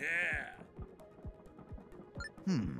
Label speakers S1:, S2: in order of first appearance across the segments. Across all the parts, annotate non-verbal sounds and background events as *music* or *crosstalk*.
S1: Yeah. Hmm.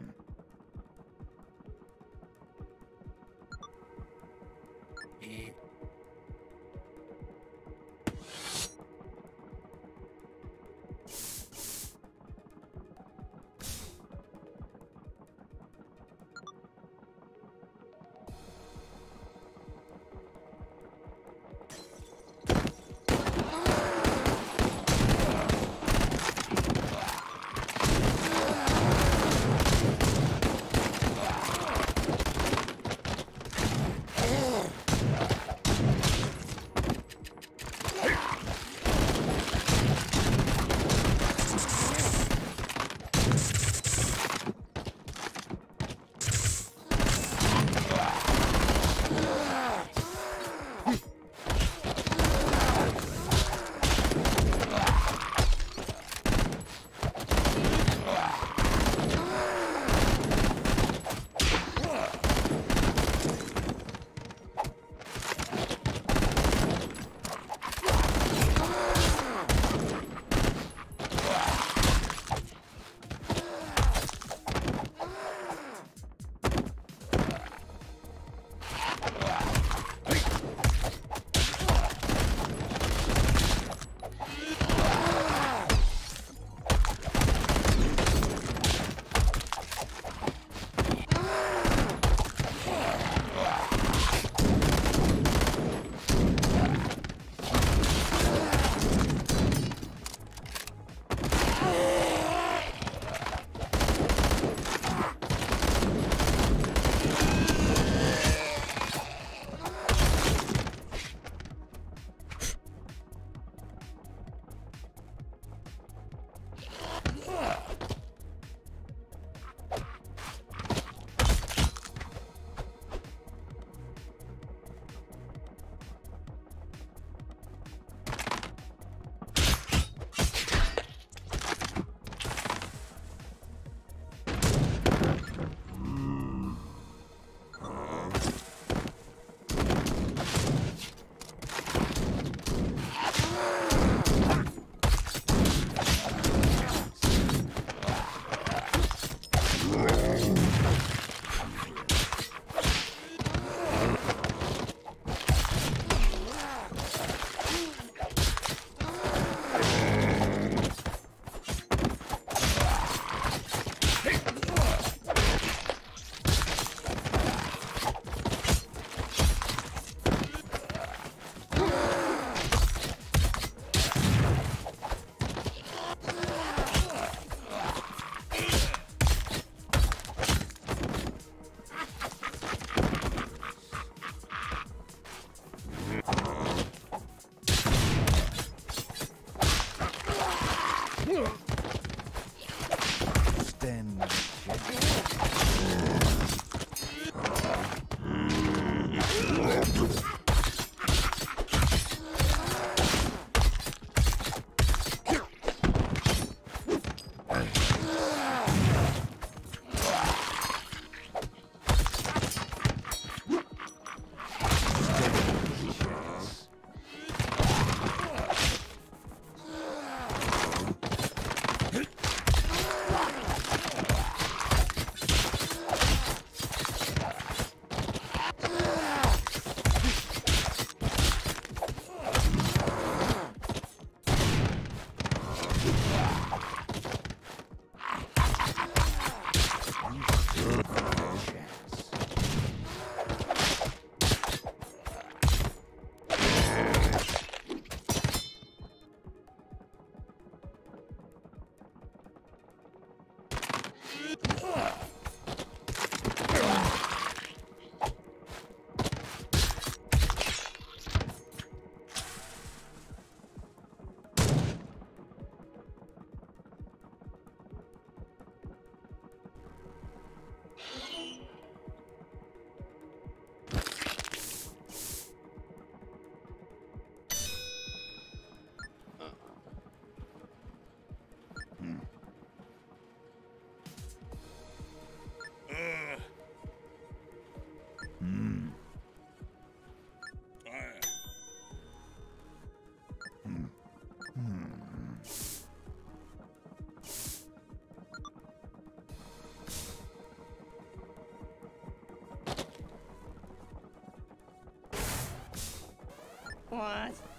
S1: What?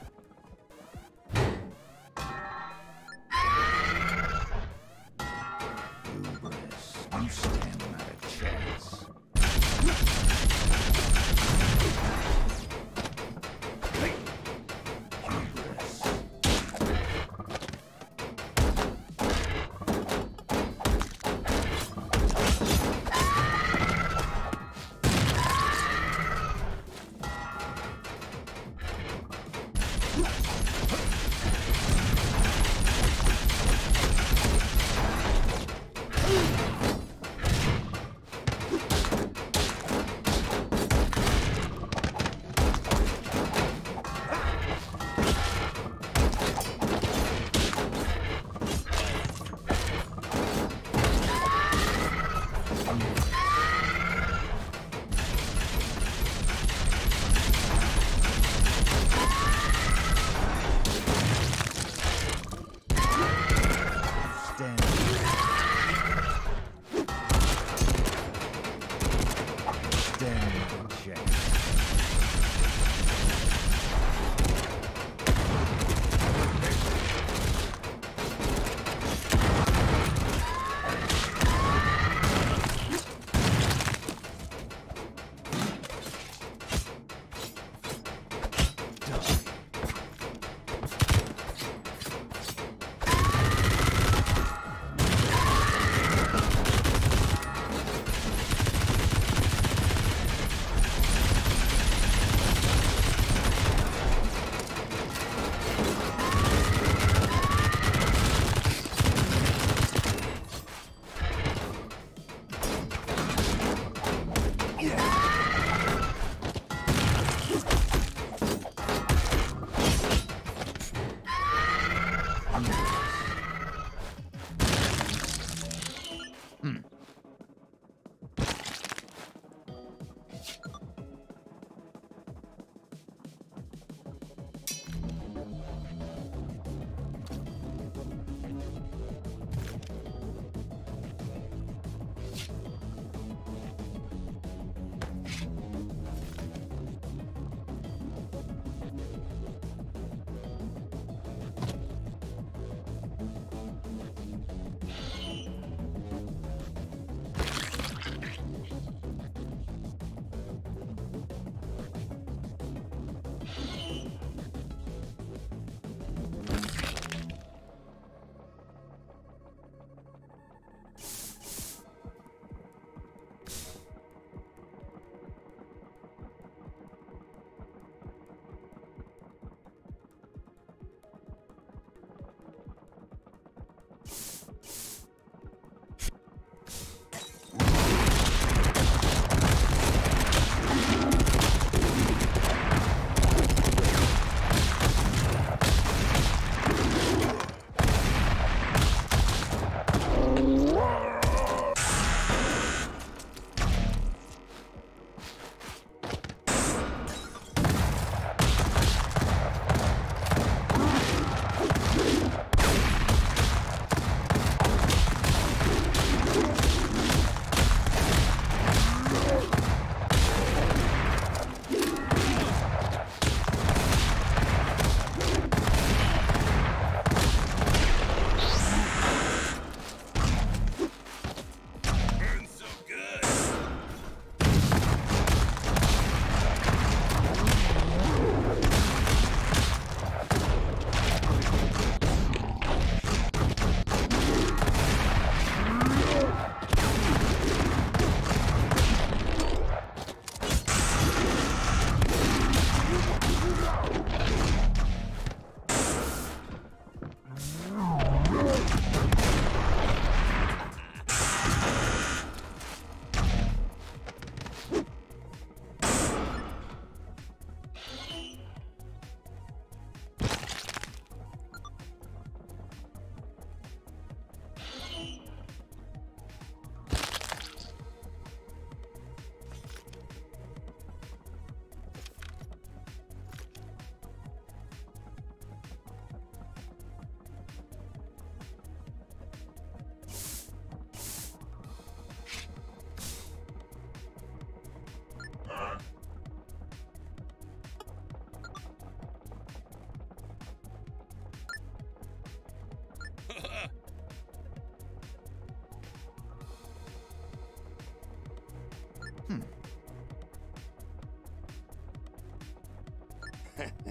S2: Heh *laughs*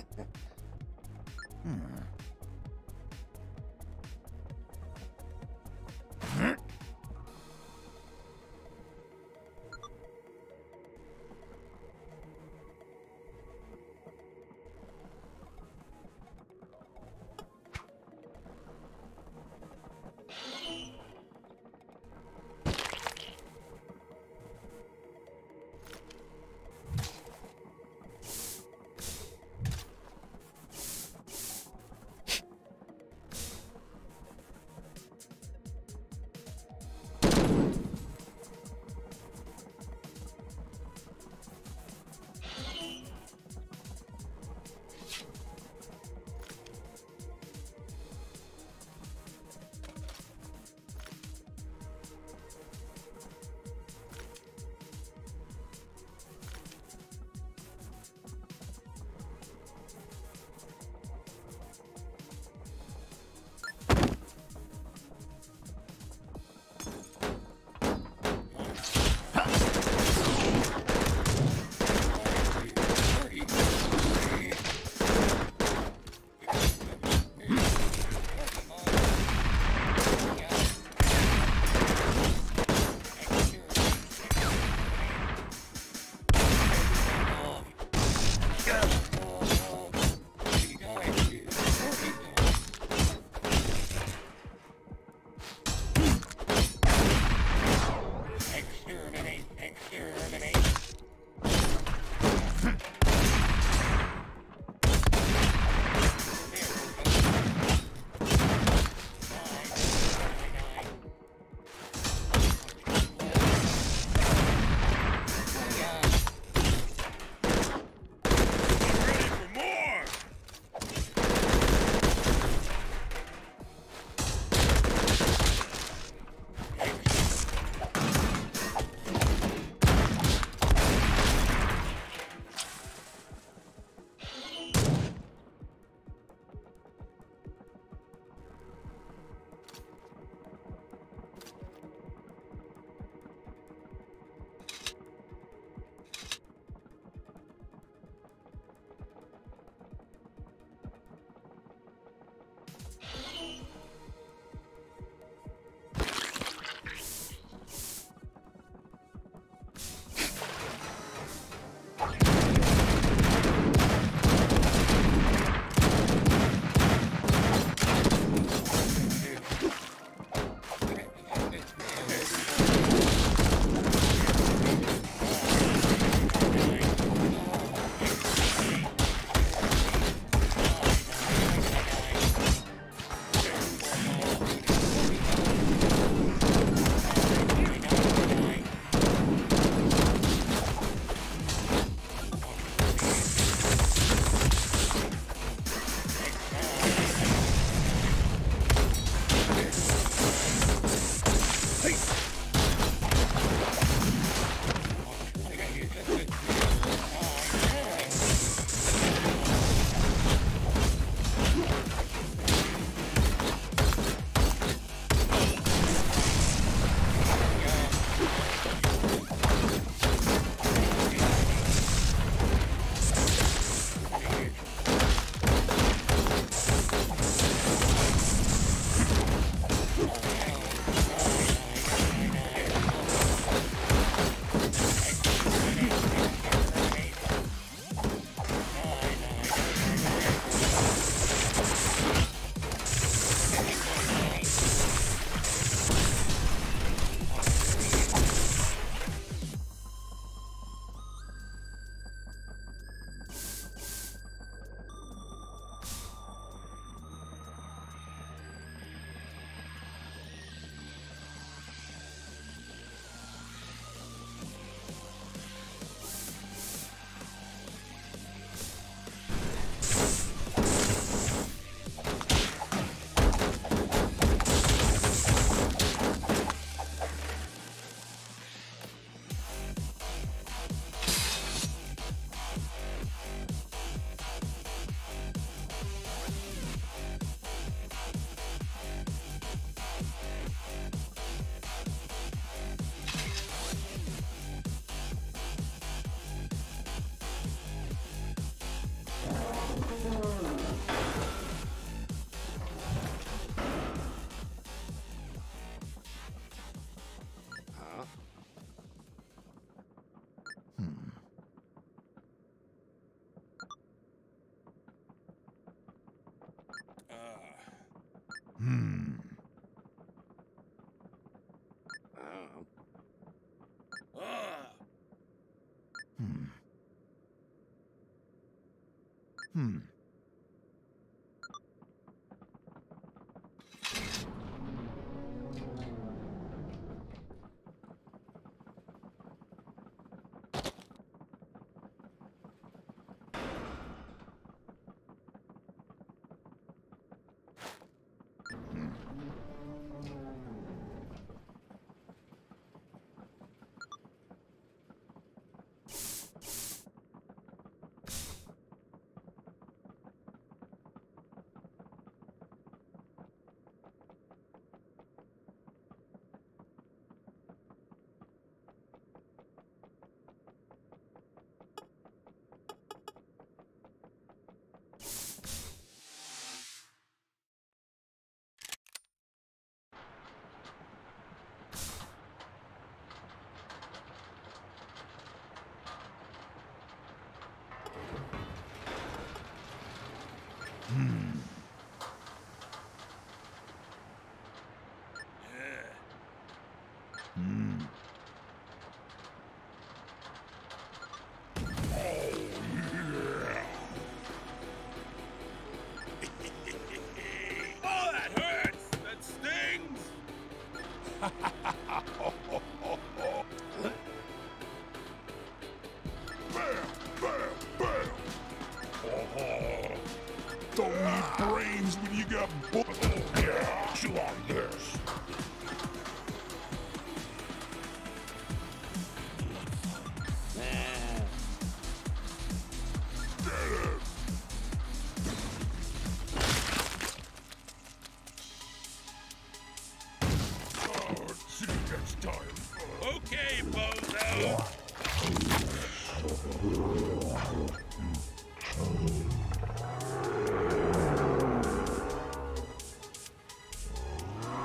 S2: Hmm.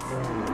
S2: Hey!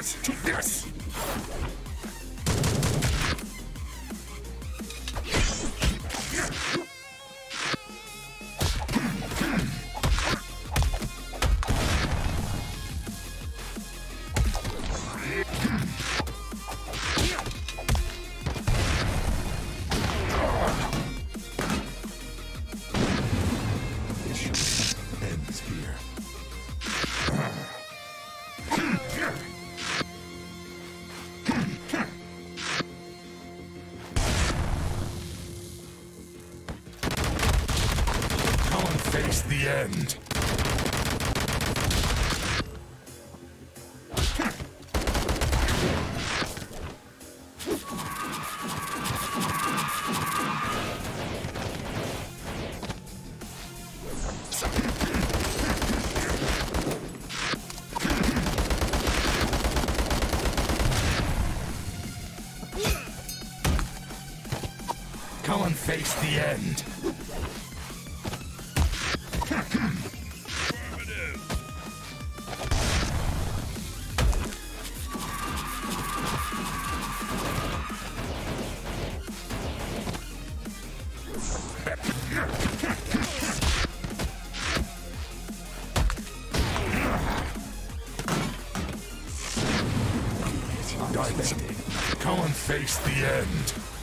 S1: です。face the end. Come and face the end.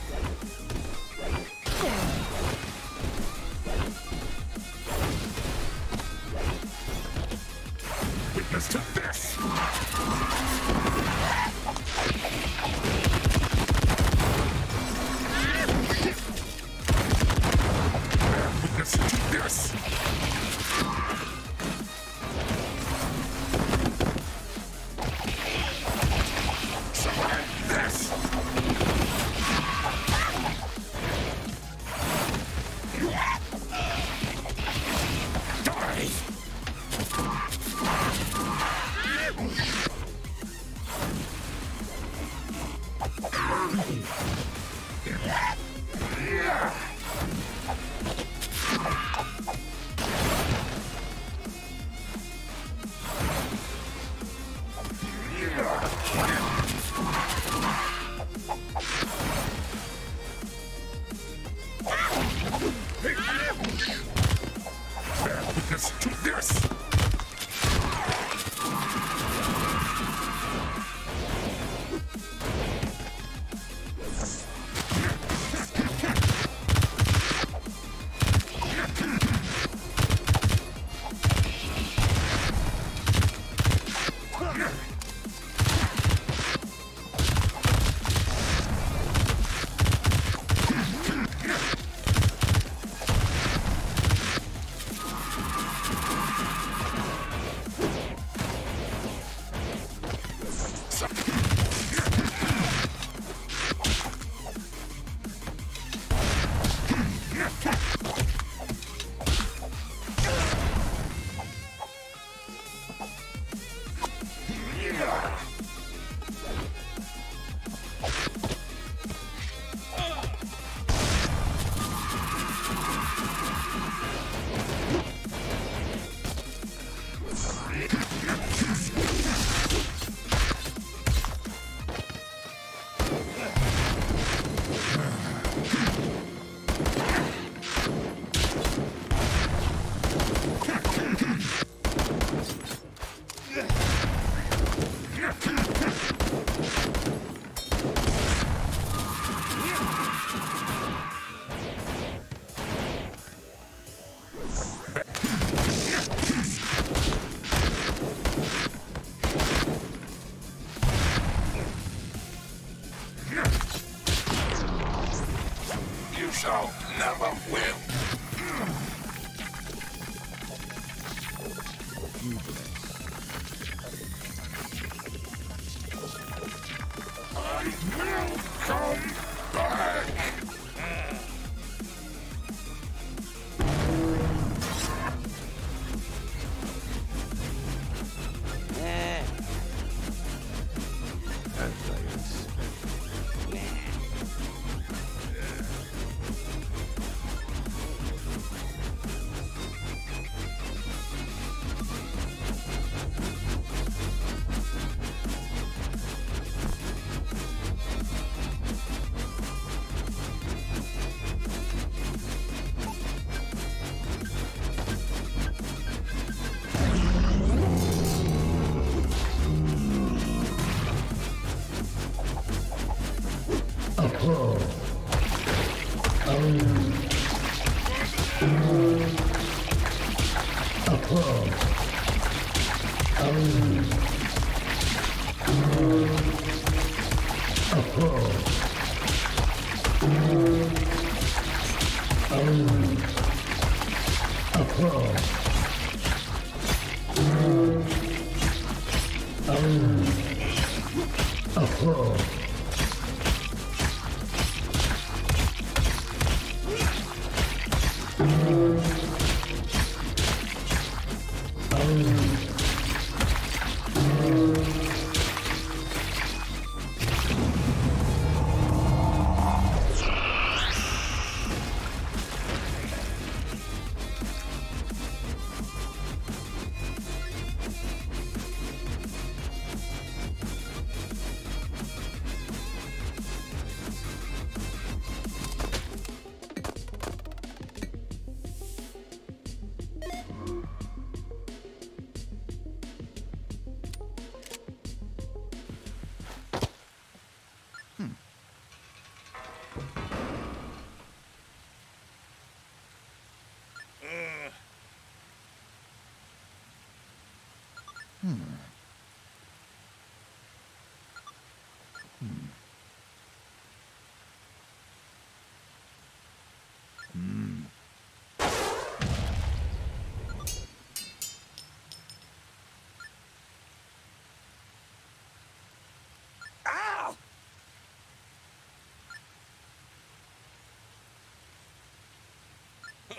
S1: *laughs*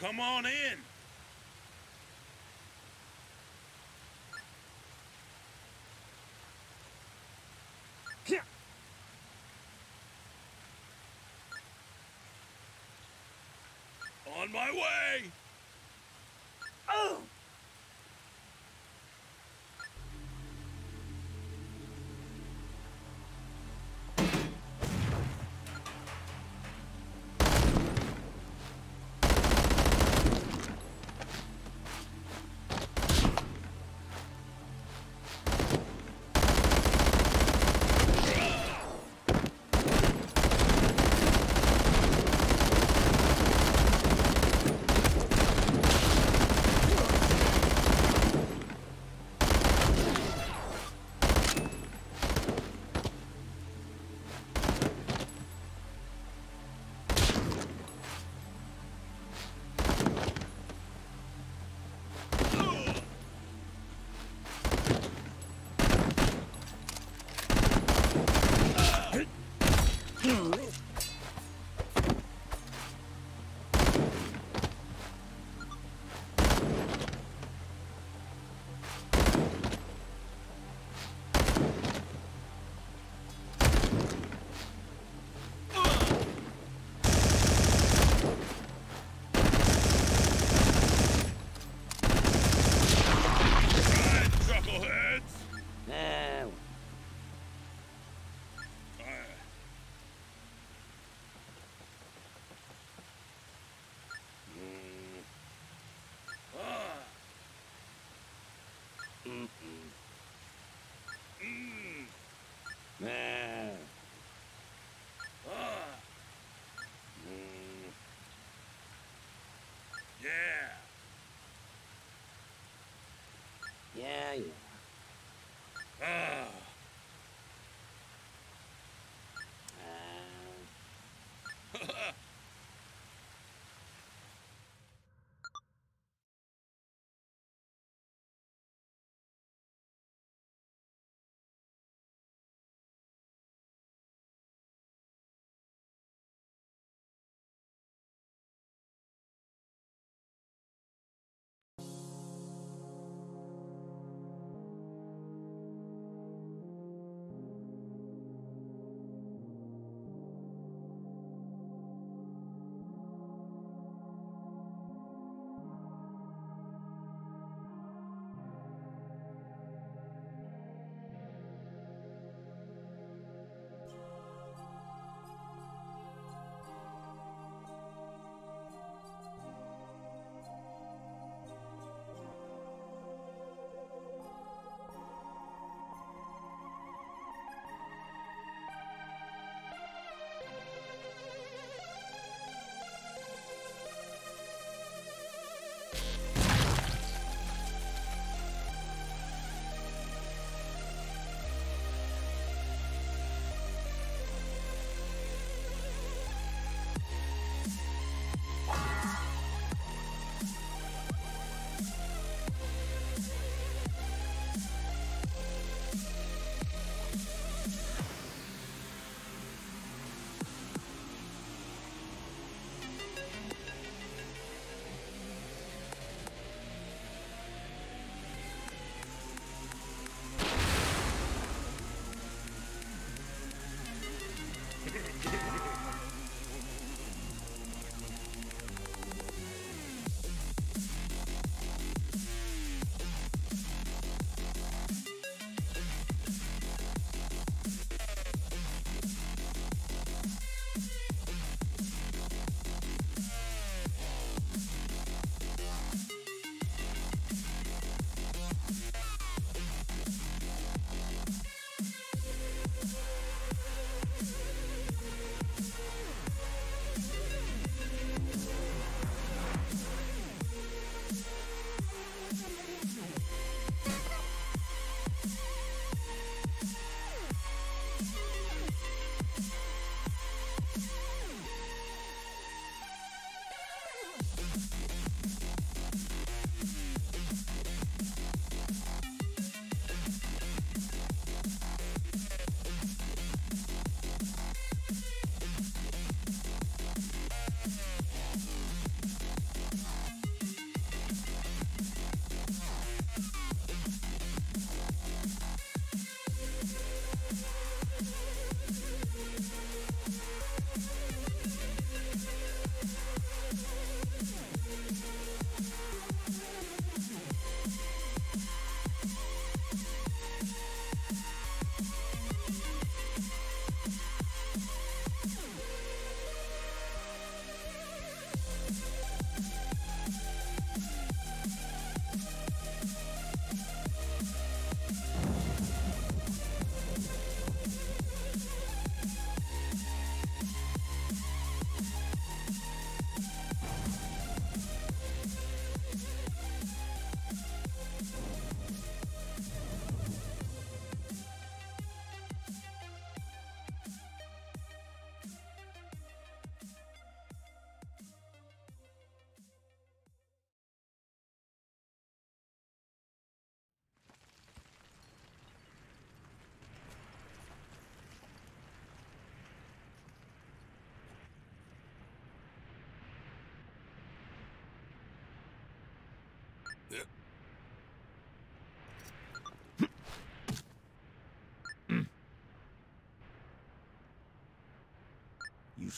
S1: Come
S2: on in. On my way. Mm.
S3: Yeah.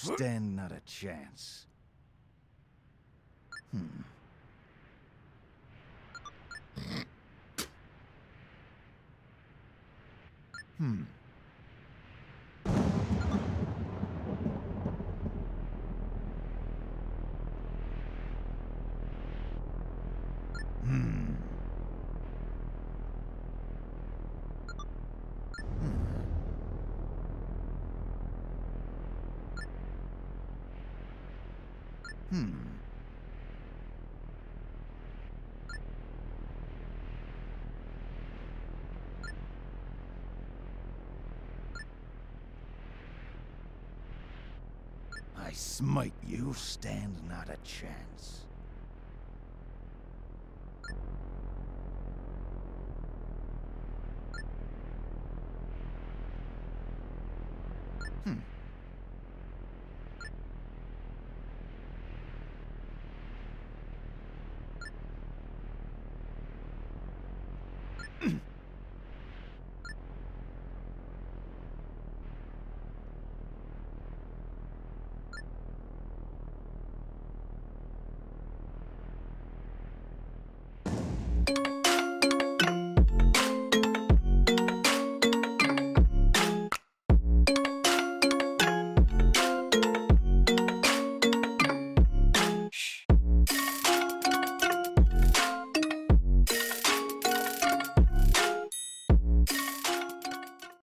S3: Stand not a chance. Hmm. Hmm. Smite you, stand not a chance.